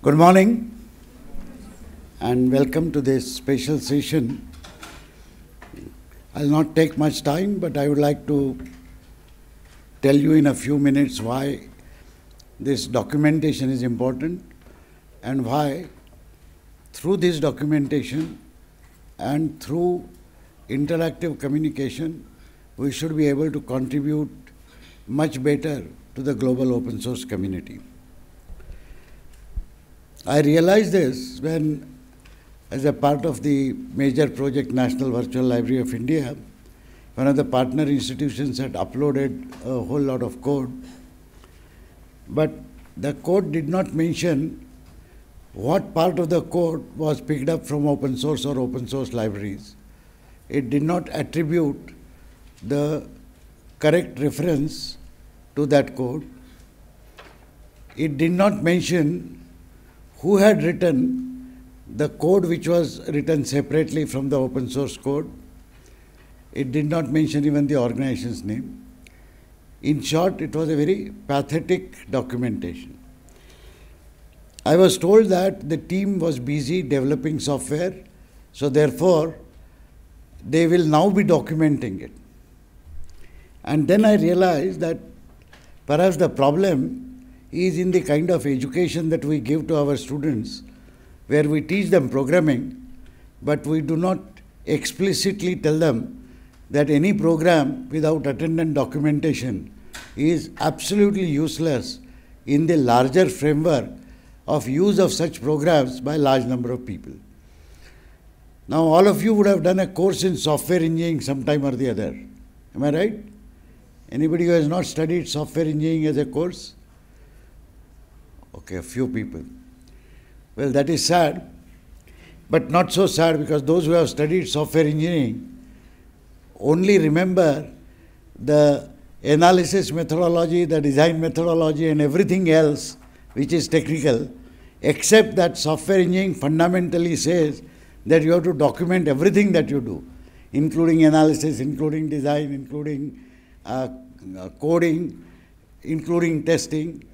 Good morning and welcome to this special session. I'll not take much time, but I would like to tell you in a few minutes why this documentation is important and why through this documentation and through interactive communication we should be able to contribute much better to the global open source community. I realized this when, as a part of the major project National Virtual Library of India, one of the partner institutions had uploaded a whole lot of code, but the code did not mention what part of the code was picked up from open source or open source libraries. It did not attribute the correct reference to that code. It did not mention who had written the code which was written separately from the open source code. It did not mention even the organization's name. In short, it was a very pathetic documentation. I was told that the team was busy developing software, so therefore they will now be documenting it. And then I realized that perhaps the problem is in the kind of education that we give to our students, where we teach them programming, but we do not explicitly tell them that any program without attendant documentation is absolutely useless in the larger framework of use of such programs by large number of people. Now, all of you would have done a course in software engineering sometime or the other. Am I right? Anybody who has not studied software engineering as a course? Okay, a few people. Well, that is sad, but not so sad because those who have studied software engineering only remember the analysis methodology, the design methodology, and everything else which is technical, except that software engineering fundamentally says that you have to document everything that you do, including analysis, including design, including uh, uh coding, including testing,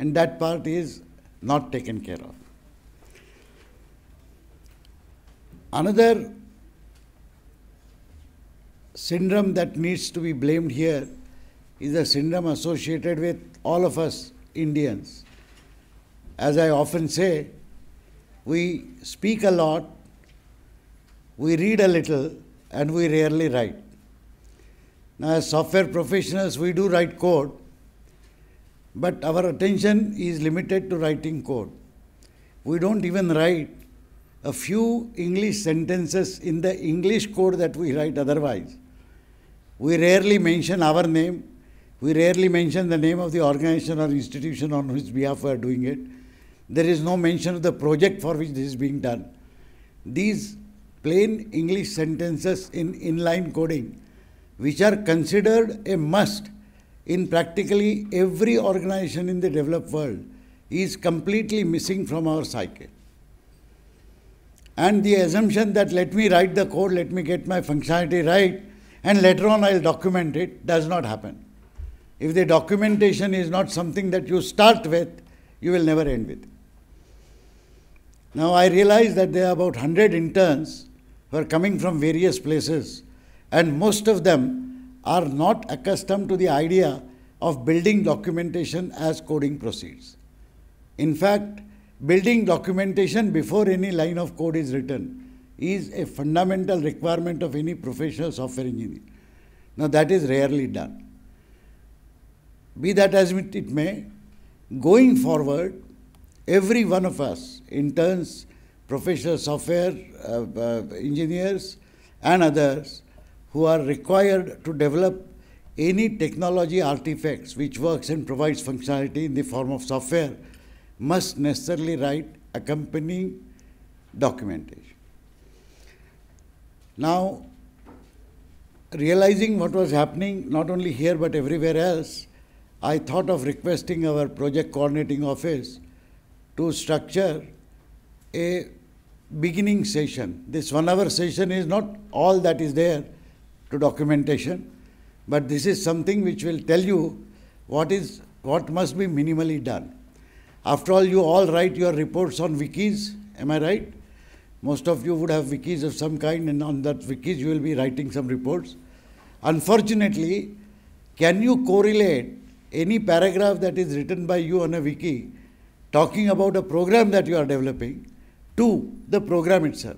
and that part is not taken care of. Another syndrome that needs to be blamed here is a syndrome associated with all of us Indians. As I often say, we speak a lot, we read a little, and we rarely write. Now, as software professionals, we do write code, but our attention is limited to writing code. We don't even write a few English sentences in the English code that we write otherwise. We rarely mention our name. We rarely mention the name of the organization or institution on whose behalf we are doing it. There is no mention of the project for which this is being done. These plain English sentences in inline coding, which are considered a must in practically every organization in the developed world is completely missing from our cycle. And the assumption that let me write the code, let me get my functionality right, and later on I'll document it does not happen. If the documentation is not something that you start with, you will never end with. Now I realize that there are about 100 interns who are coming from various places, and most of them are not accustomed to the idea of building documentation as coding proceeds. In fact, building documentation before any line of code is written is a fundamental requirement of any professional software engineer. Now, that is rarely done. Be that as it may, going forward, every one of us, interns, professional software uh, uh, engineers, and others, who are required to develop any technology artifacts which works and provides functionality in the form of software must necessarily write accompanying documentation. Now, realizing what was happening not only here but everywhere else, I thought of requesting our project coordinating office to structure a beginning session. This one hour session is not all that is there to documentation, but this is something which will tell you what is what must be minimally done. After all, you all write your reports on wikis, am I right? Most of you would have wikis of some kind, and on that wikis you will be writing some reports. Unfortunately, can you correlate any paragraph that is written by you on a wiki talking about a program that you are developing to the program itself?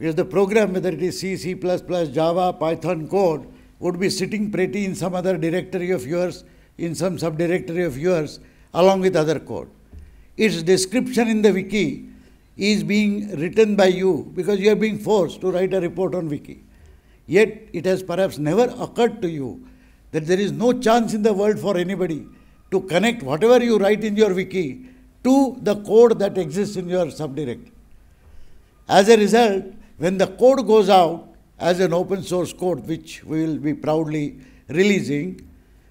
Because the program, whether it is C, C, Java, Python code, would be sitting pretty in some other directory of yours, in some subdirectory of yours, along with other code. Its description in the wiki is being written by you because you are being forced to write a report on wiki. Yet it has perhaps never occurred to you that there is no chance in the world for anybody to connect whatever you write in your wiki to the code that exists in your subdirectory. As a result, when the code goes out as an open source code, which we will be proudly releasing,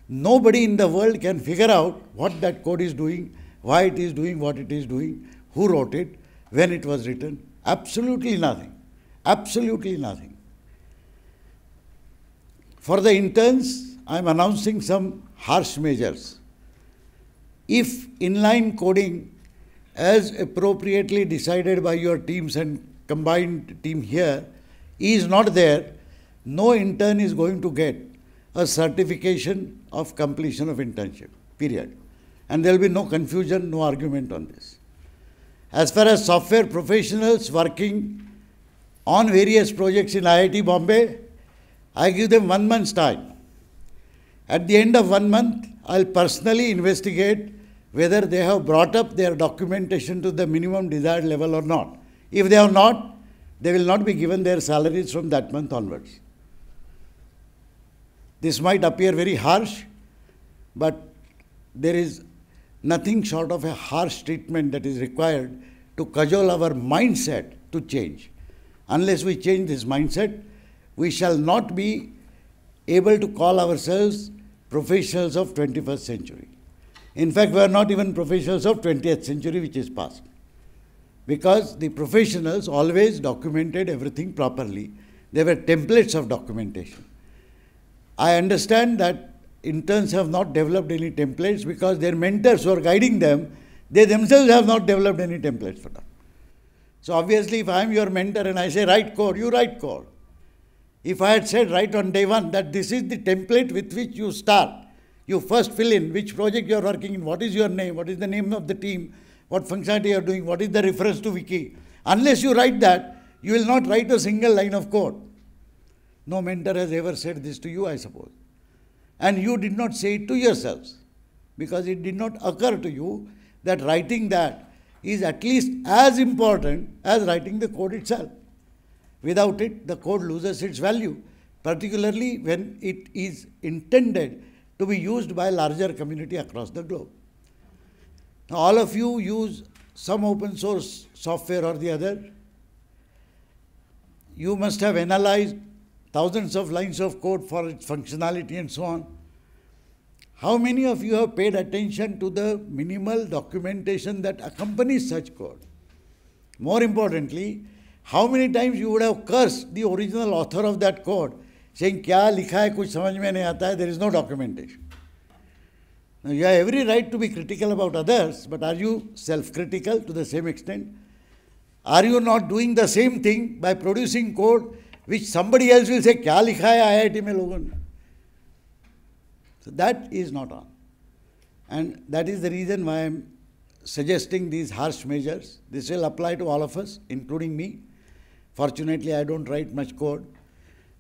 nobody in the world can figure out what that code is doing, why it is doing what it is doing, who wrote it, when it was written. Absolutely nothing. Absolutely nothing. For the interns, I am announcing some harsh measures. If inline coding, as appropriately decided by your teams and combined team here, is not there, no intern is going to get a certification of completion of internship, period. And there will be no confusion, no argument on this. As far as software professionals working on various projects in IIT Bombay, I give them one month's time. At the end of one month, I'll personally investigate whether they have brought up their documentation to the minimum desired level or not. If they are not, they will not be given their salaries from that month onwards. This might appear very harsh, but there is nothing short of a harsh treatment that is required to cajole our mindset to change. Unless we change this mindset, we shall not be able to call ourselves professionals of 21st century. In fact, we are not even professionals of 20th century, which is past. Because the professionals always documented everything properly. There were templates of documentation. I understand that interns have not developed any templates because their mentors who are guiding them, they themselves have not developed any templates for them. So obviously, if I am your mentor and I say write code, you write code. If I had said right on day one that this is the template with which you start, you first fill in which project you are working in, what is your name, what is the name of the team, what functionality you are doing, what is the reference to wiki. Unless you write that, you will not write a single line of code. No mentor has ever said this to you, I suppose and you did not say it to yourselves because it did not occur to you that writing that is at least as important as writing the code itself. Without it, the code loses its value, particularly when it is intended to be used by a larger community across the globe. All of you use some open source software or the other. You must have analyzed thousands of lines of code for its functionality and so on. How many of you have paid attention to the minimal documentation that accompanies such code? More importantly, how many times you would have cursed the original author of that code, saying, "Kya likha hai, kuch samajh mein nahi aata hai, there is no documentation. Now, you have every right to be critical about others, but are you self critical to the same extent? Are you not doing the same thing by producing code which somebody else will say, Kya likha hai IIT mein logon? So, that is not on. And that is the reason why I am suggesting these harsh measures. This will apply to all of us, including me. Fortunately, I don't write much code,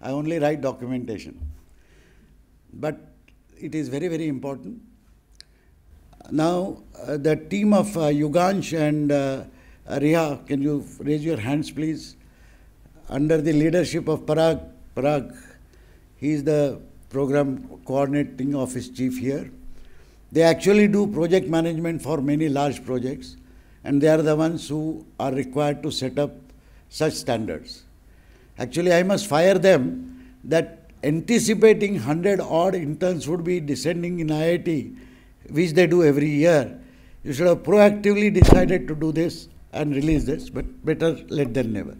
I only write documentation. But it is very, very important now, uh, the team of uh, Yugansh and uh, Riha, can you raise your hands, please? under the leadership of Parag. Parag, he is the program coordinating office chief here. They actually do project management for many large projects, and they are the ones who are required to set up such standards. Actually, I must fire them that anticipating 100 odd interns would be descending in IIT, which they do every year. You should have proactively decided to do this and release this, but better late than never.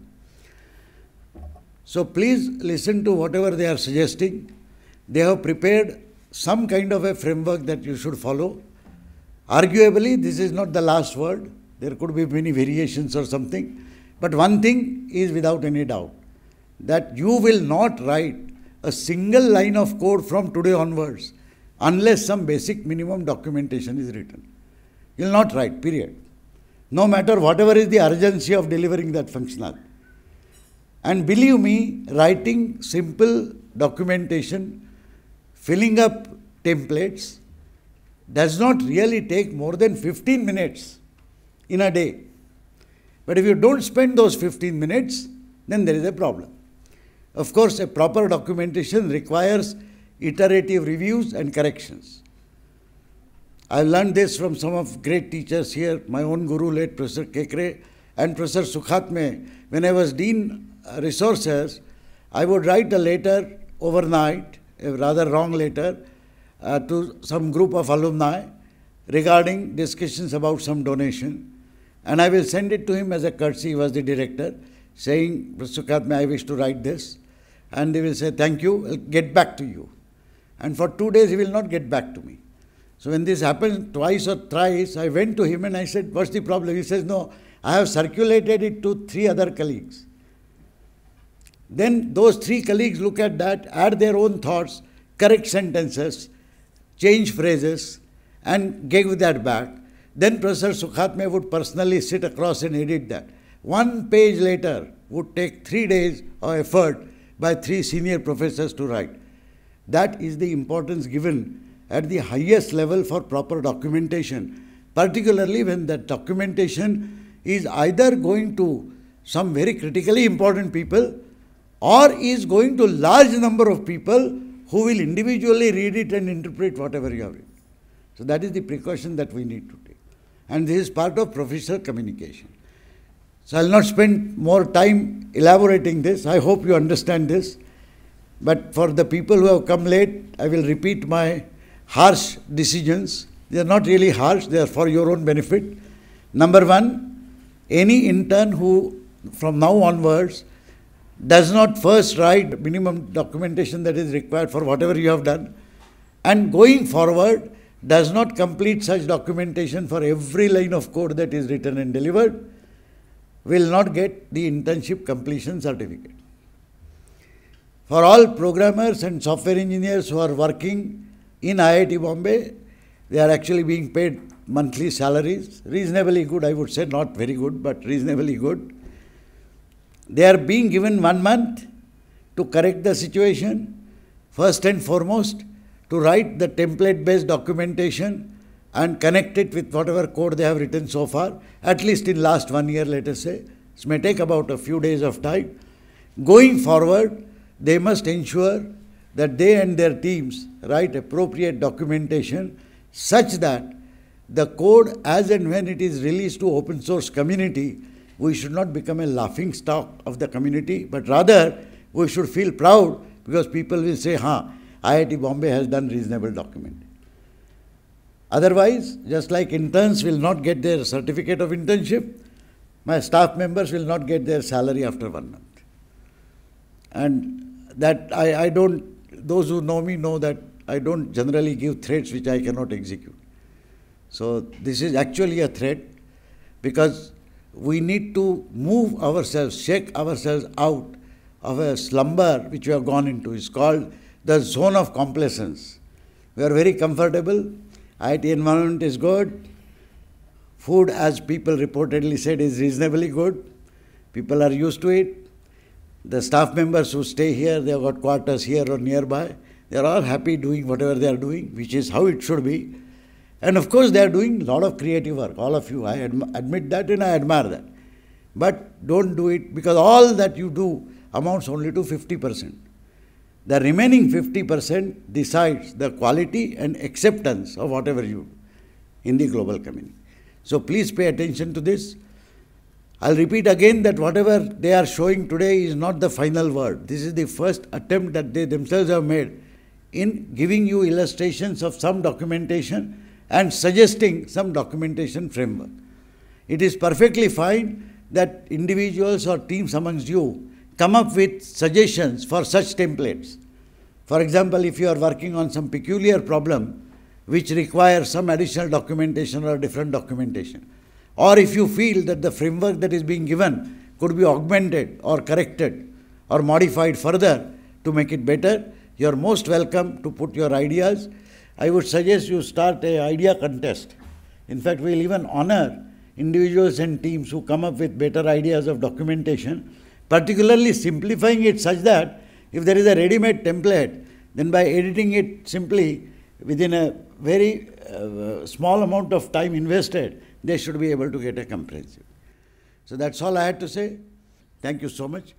So please listen to whatever they are suggesting. They have prepared some kind of a framework that you should follow. Arguably, this is not the last word. There could be many variations or something. But one thing is without any doubt that you will not write a single line of code from today onwards unless some basic minimum documentation is written. You will not write, period. No matter whatever is the urgency of delivering that functionality. And believe me, writing simple documentation, filling up templates, does not really take more than 15 minutes in a day. But if you don't spend those 15 minutes, then there is a problem. Of course, a proper documentation requires iterative reviews and corrections. I learned this from some of great teachers here, my own guru, late Professor Kekre and Professor Sukhatme. When I was Dean uh, Resources, I would write a letter overnight, a rather wrong letter, uh, to some group of alumni regarding discussions about some donation. And I will send it to him as a courtesy, he was the director, saying, Professor Sukhatme, I wish to write this. And they will say, thank you, I'll get back to you. And for two days, he will not get back to me. So when this happened twice or thrice, I went to him and I said, What's the problem? He says, No, I have circulated it to three other colleagues. Then those three colleagues look at that, add their own thoughts, correct sentences, change phrases, and give that back. Then Professor Sukhatme would personally sit across and edit that. One page later would take three days of effort by three senior professors to write. That is the importance given at the highest level for proper documentation, particularly when that documentation is either going to some very critically important people or is going to large number of people who will individually read it and interpret whatever you have written. So that is the precaution that we need to take. And this is part of professional communication. So I'll not spend more time elaborating this. I hope you understand this. But for the people who have come late, I will repeat my harsh decisions. They are not really harsh, they are for your own benefit. Number one, any intern who from now onwards does not first write minimum documentation that is required for whatever you have done and going forward does not complete such documentation for every line of code that is written and delivered will not get the internship completion certificate. For all programmers and software engineers who are working in IIT Bombay, they are actually being paid monthly salaries, reasonably good, I would say, not very good, but reasonably good. They are being given one month to correct the situation, first and foremost, to write the template based documentation and connect it with whatever code they have written so far, at least in last one year, let us say. This may take about a few days of time. Going forward, they must ensure that they and their teams write appropriate documentation such that the code as and when it is released to open source community we should not become a laughing stock of the community but rather we should feel proud because people will say ha IIT Bombay has done reasonable document. Otherwise just like interns will not get their certificate of internship my staff members will not get their salary after one month. And that I, I don't those who know me know that I don't generally give threats which I cannot execute. So this is actually a threat because we need to move ourselves, shake ourselves out of a slumber which we have gone into. It's called the zone of complacence. We are very comfortable. IT environment is good. Food, as people reportedly said, is reasonably good. People are used to it. The staff members who stay here, they have got quarters here or nearby. They are all happy doing whatever they are doing, which is how it should be. And of course, they are doing a lot of creative work, all of you. I admit that and I admire that. But don't do it because all that you do amounts only to 50%. The remaining 50% decides the quality and acceptance of whatever you do in the global community. So please pay attention to this. I'll repeat again that whatever they are showing today is not the final word. This is the first attempt that they themselves have made in giving you illustrations of some documentation and suggesting some documentation framework. It is perfectly fine that individuals or teams amongst you come up with suggestions for such templates. For example, if you are working on some peculiar problem which requires some additional documentation or different documentation. Or if you feel that the framework that is being given could be augmented or corrected or modified further to make it better, you are most welcome to put your ideas. I would suggest you start a idea contest. In fact, we'll even honor individuals and teams who come up with better ideas of documentation, particularly simplifying it such that if there is a ready-made template, then by editing it simply within a very uh, small amount of time invested, they should be able to get a comprehensive. So that's all I had to say. Thank you so much.